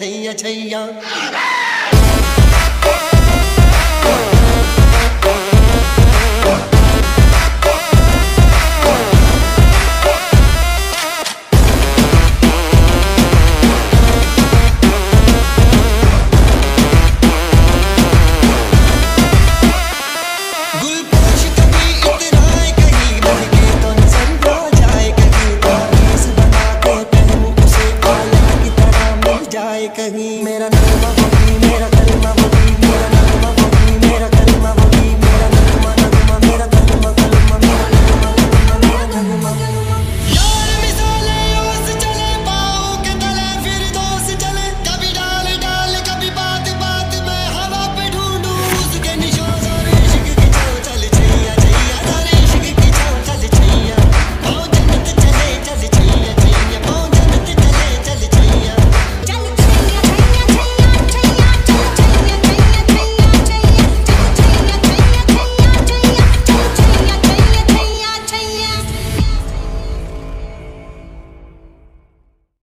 chaya chaya. Hey! Mira, no mira.